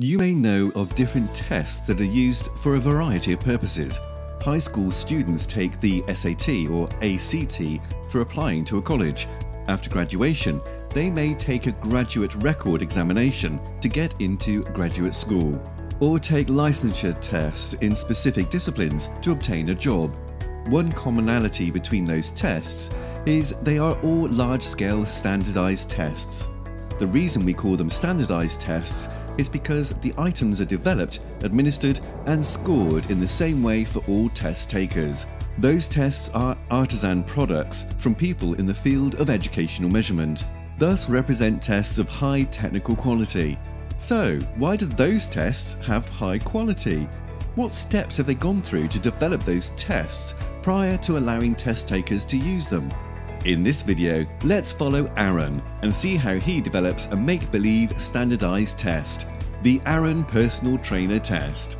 You may know of different tests that are used for a variety of purposes. High school students take the SAT or ACT for applying to a college. After graduation, they may take a graduate record examination to get into graduate school, or take licensure tests in specific disciplines to obtain a job. One commonality between those tests is they are all large scale standardized tests. The reason we call them standardized tests is because the items are developed, administered, and scored in the same way for all test takers. Those tests are artisan products from people in the field of educational measurement, thus represent tests of high technical quality. So, why do those tests have high quality? What steps have they gone through to develop those tests prior to allowing test takers to use them? In this video, let's follow Aaron and see how he develops a make-believe standardized test, the Aaron Personal Trainer Test.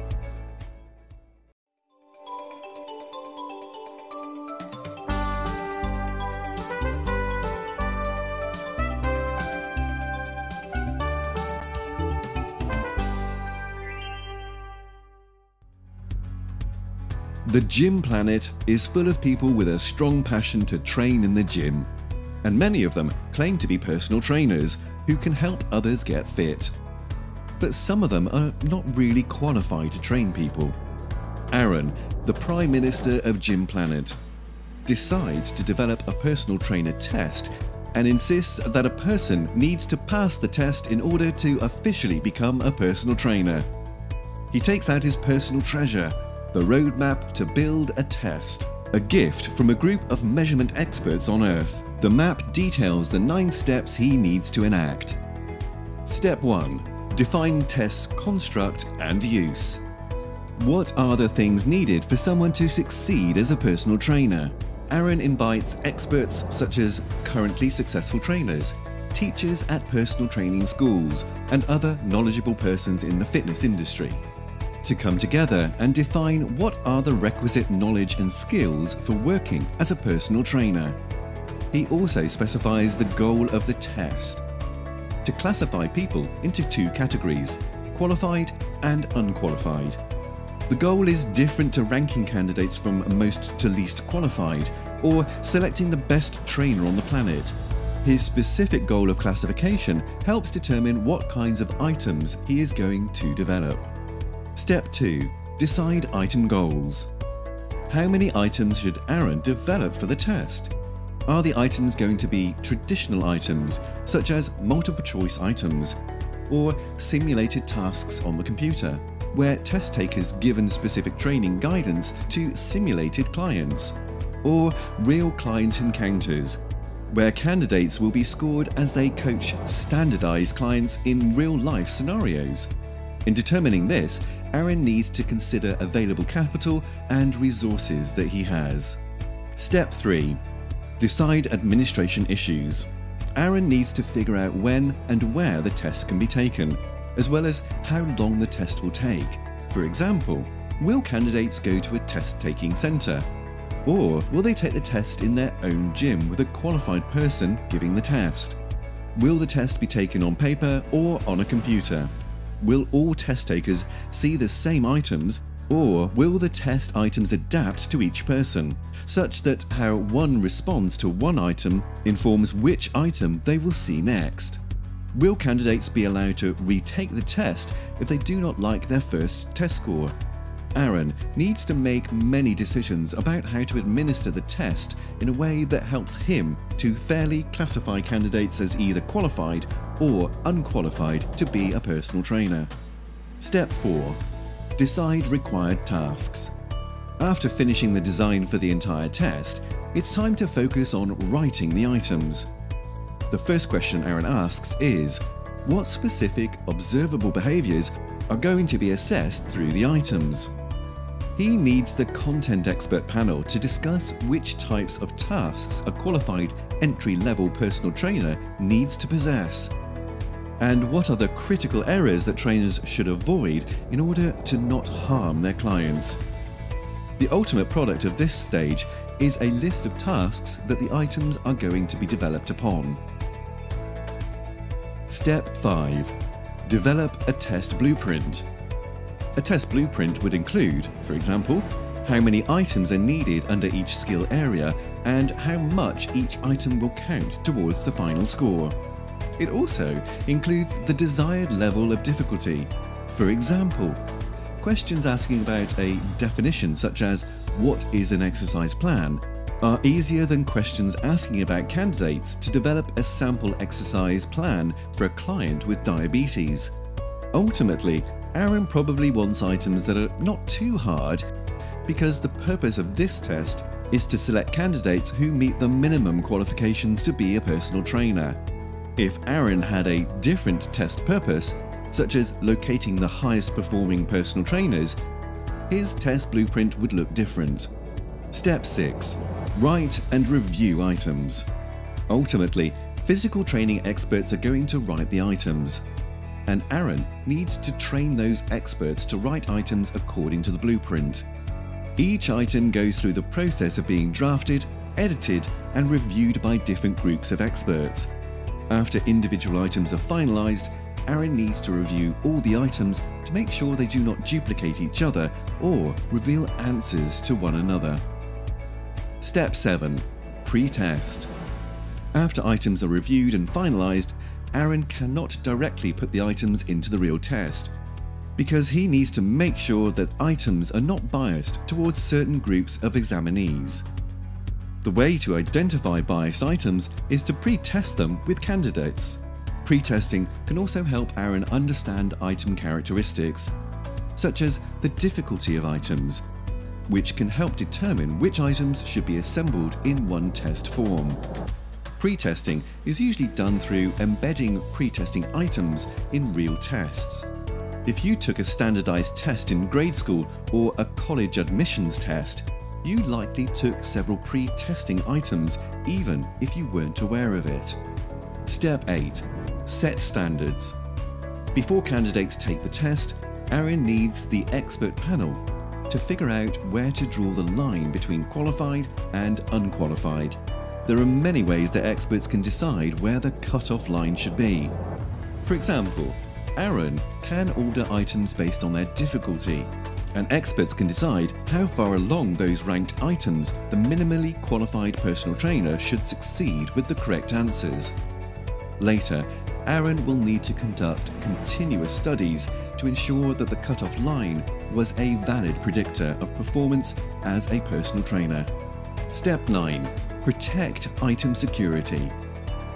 The gym planet is full of people with a strong passion to train in the gym, and many of them claim to be personal trainers who can help others get fit. But some of them are not really qualified to train people. Aaron, the Prime Minister of Gym Planet, decides to develop a personal trainer test and insists that a person needs to pass the test in order to officially become a personal trainer. He takes out his personal treasure, the roadmap to build a test. A gift from a group of measurement experts on Earth. The map details the nine steps he needs to enact. Step 1 Define test's construct and use. What are the things needed for someone to succeed as a personal trainer? Aaron invites experts such as currently successful trainers, teachers at personal training schools, and other knowledgeable persons in the fitness industry to come together and define what are the requisite knowledge and skills for working as a personal trainer. He also specifies the goal of the test to classify people into two categories qualified and unqualified. The goal is different to ranking candidates from most to least qualified or selecting the best trainer on the planet. His specific goal of classification helps determine what kinds of items he is going to develop. Step 2 Decide item goals. How many items should Aaron develop for the test? Are the items going to be traditional items, such as multiple choice items, or simulated tasks on the computer, where test takers given specific training guidance to simulated clients, or real client encounters, where candidates will be scored as they coach standardized clients in real life scenarios? In determining this, Aaron needs to consider available capital and resources that he has. Step 3 Decide administration issues. Aaron needs to figure out when and where the test can be taken, as well as how long the test will take. For example, will candidates go to a test taking centre? Or will they take the test in their own gym with a qualified person giving the test? Will the test be taken on paper or on a computer? Will all test takers see the same items or will the test items adapt to each person, such that how one responds to one item informs which item they will see next? Will candidates be allowed to retake the test if they do not like their first test score? Aaron needs to make many decisions about how to administer the test in a way that helps him to fairly classify candidates as either qualified or unqualified to be a personal trainer. Step 4 Decide required tasks. After finishing the design for the entire test, it's time to focus on writing the items. The first question Aaron asks is What specific observable behaviours are going to be assessed through the items? He needs the content expert panel to discuss which types of tasks a qualified entry level personal trainer needs to possess and what are the critical errors that trainers should avoid in order to not harm their clients. The ultimate product of this stage is a list of tasks that the items are going to be developed upon. Step 5 Develop a test blueprint. A test blueprint would include, for example, how many items are needed under each skill area and how much each item will count towards the final score. It also includes the desired level of difficulty. For example, questions asking about a definition such as what is an exercise plan are easier than questions asking about candidates to develop a sample exercise plan for a client with diabetes. Ultimately, Aaron probably wants items that are not too hard because the purpose of this test is to select candidates who meet the minimum qualifications to be a personal trainer. If Aaron had a different test purpose, such as locating the highest performing personal trainers, his test blueprint would look different. Step 6 Write and review items. Ultimately, physical training experts are going to write the items, and Aaron needs to train those experts to write items according to the blueprint. Each item goes through the process of being drafted, edited, and reviewed by different groups of experts. After individual items are finalised, Aaron needs to review all the items to make sure they do not duplicate each other or reveal answers to one another. Step 7 Pre test. After items are reviewed and finalised, Aaron cannot directly put the items into the real test because he needs to make sure that items are not biased towards certain groups of examinees. The way to identify biased items is to pre test them with candidates. Pre testing can also help Aaron understand item characteristics, such as the difficulty of items, which can help determine which items should be assembled in one test form. Pre-testing is usually done through embedding pre-testing items in real tests. If you took a standardized test in grade school or a college admissions test, you likely took several pre-testing items even if you weren't aware of it. Step 8. Set standards. Before candidates take the test, Aaron needs the expert panel to figure out where to draw the line between qualified and unqualified. There are many ways that experts can decide where the cut-off line should be. For example, Aaron can order items based on their difficulty, and experts can decide how far along those ranked items the minimally qualified personal trainer should succeed with the correct answers. Later, Aaron will need to conduct continuous studies to ensure that the cut-off line was a valid predictor of performance as a personal trainer. Step 9. Protect item security.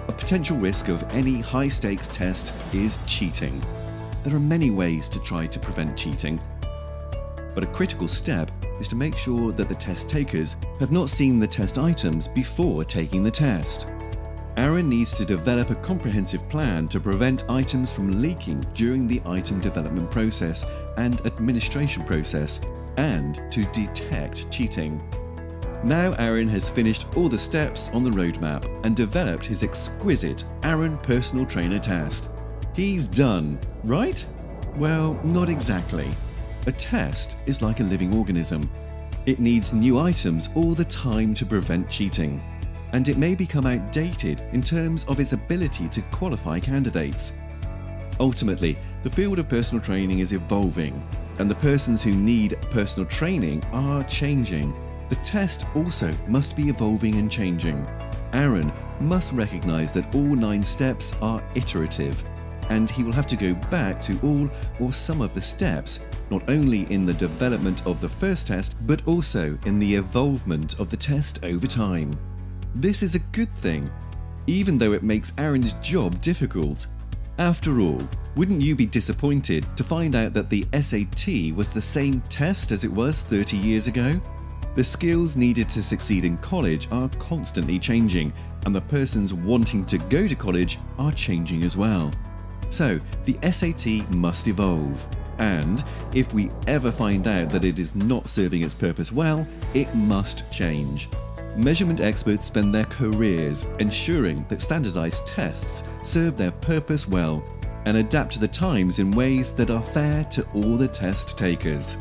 A potential risk of any high stakes test is cheating. There are many ways to try to prevent cheating, but a critical step is to make sure that the test takers have not seen the test items before taking the test. Aaron needs to develop a comprehensive plan to prevent items from leaking during the item development process and administration process, and to detect cheating. Now Aaron has finished all the steps on the roadmap and developed his exquisite Aaron Personal Trainer test. He's done, right? Well, not exactly. A test is like a living organism. It needs new items all the time to prevent cheating and it may become outdated in terms of its ability to qualify candidates. Ultimately, the field of personal training is evolving, and the persons who need personal training are changing. The test also must be evolving and changing. Aaron must recognize that all nine steps are iterative, and he will have to go back to all or some of the steps, not only in the development of the first test, but also in the evolvement of the test over time. This is a good thing, even though it makes Aaron's job difficult. After all, wouldn't you be disappointed to find out that the SAT was the same test as it was 30 years ago? The skills needed to succeed in college are constantly changing, and the persons wanting to go to college are changing as well. So, the SAT must evolve. And if we ever find out that it is not serving its purpose well, it must change. Measurement experts spend their careers ensuring that standardized tests serve their purpose well and adapt to the times in ways that are fair to all the test takers.